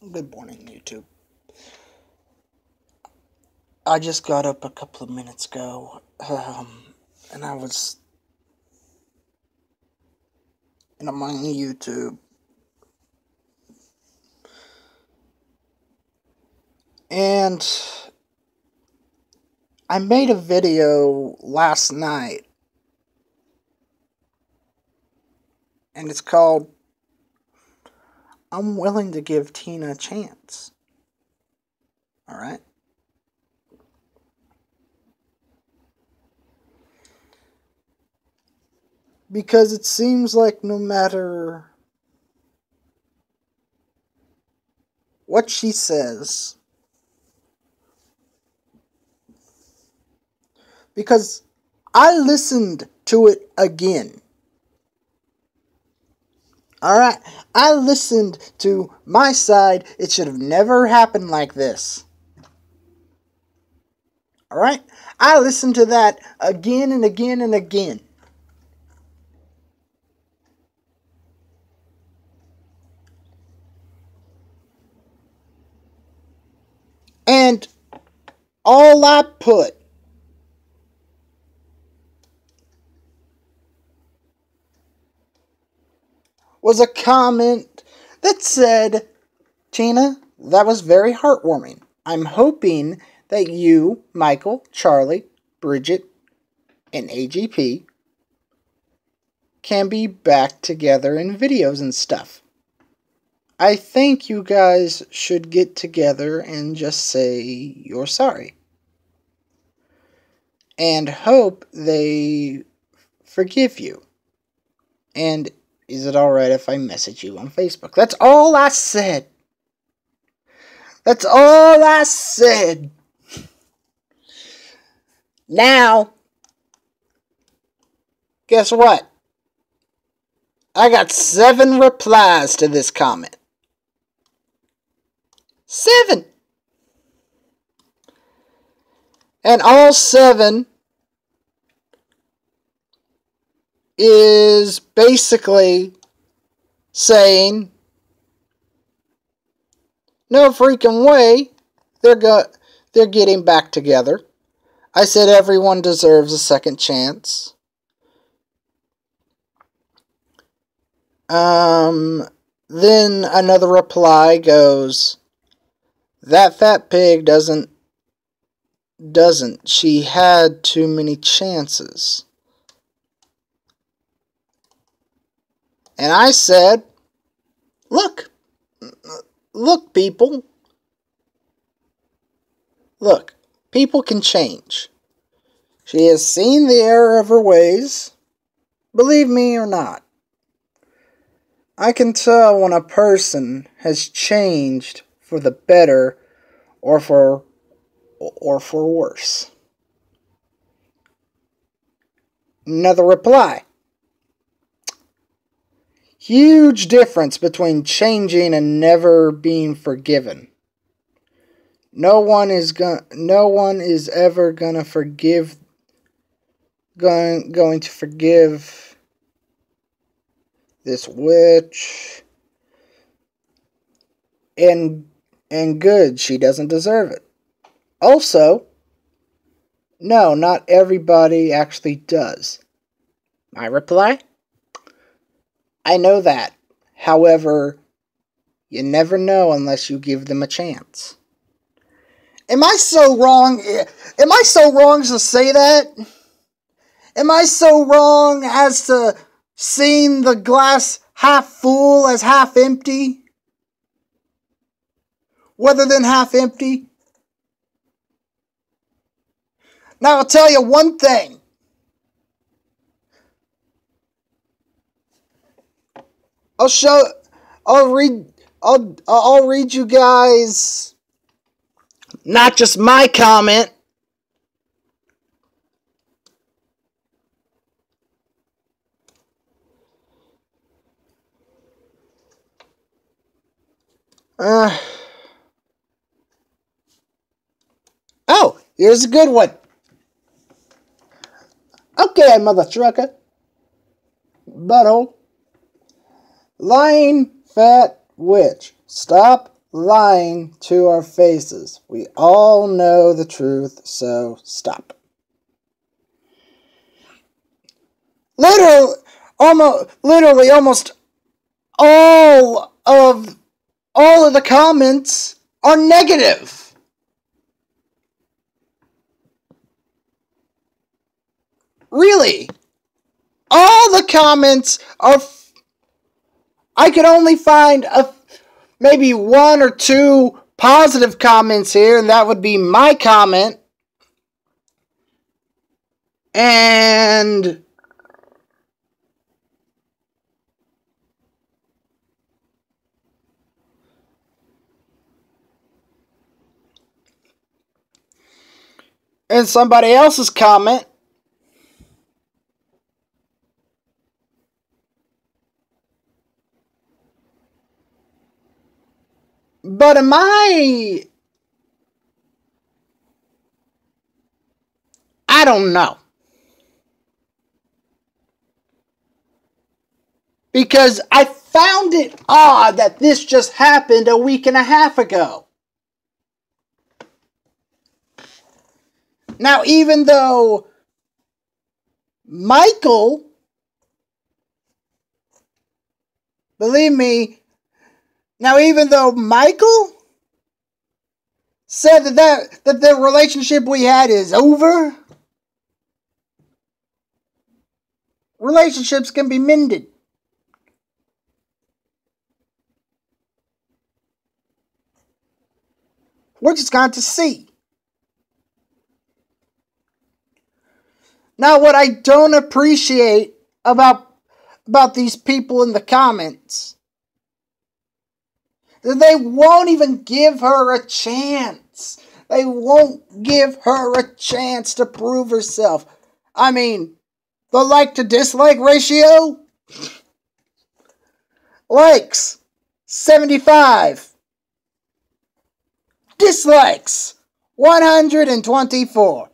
Good morning, YouTube. I just got up a couple of minutes ago, um, and I was, and I'm on YouTube. And I made a video last night, and it's called I'm willing to give Tina a chance. Alright? Because it seems like no matter what she says, because I listened to it again. Alright, I listened to my side. It should have never happened like this. Alright? I listened to that again and again and again. And all I put was a comment that said, Tina, that was very heartwarming. I'm hoping that you, Michael, Charlie, Bridget, and AGP can be back together in videos and stuff. I think you guys should get together and just say you're sorry. And hope they forgive you. And is it alright if I message you on Facebook? That's all I said. That's all I said. Now, guess what? I got seven replies to this comment. Seven! And all seven is basically saying no freaking way they're go they're getting back together. I said everyone deserves a second chance. Um then another reply goes that fat pig doesn't doesn't she had too many chances. And I said, Look, look, people. Look, people can change. She has seen the error of her ways, believe me or not. I can tell when a person has changed for the better or for or for worse. Another reply. Huge difference between changing and never being forgiven. No one is going no one is ever going to forgive going going to forgive this witch and and good she doesn't deserve it. Also, no, not everybody actually does. My reply? I know that. However, you never know unless you give them a chance. Am I so wrong? Am I so wrong to say that? Am I so wrong as to seeing the glass half full as half empty? Rather than half empty? Now I'll tell you one thing. I'll show. I'll read. I'll. I'll read you guys. Not just my comment. Uh. Oh, here's a good one. Okay, mother trucker. Butthole. Lying fat witch. Stop lying to our faces. We all know the truth, so stop. Literally, almost, literally, almost all of all of the comments are negative. Really, all the comments are. I could only find a maybe one or two positive comments here, and that would be my comment. And and somebody else's comment. But am I. I don't know. Because I found it odd that this just happened a week and a half ago. Now, even though Michael, believe me, now even though Michael said that, that, that the relationship we had is over, relationships can be mended. We're just going to see. Now, what I don't appreciate about about these people in the comments they won't even give her a chance. They won't give her a chance to prove herself. I mean, the like to dislike ratio? Likes. 75 dislikes. 124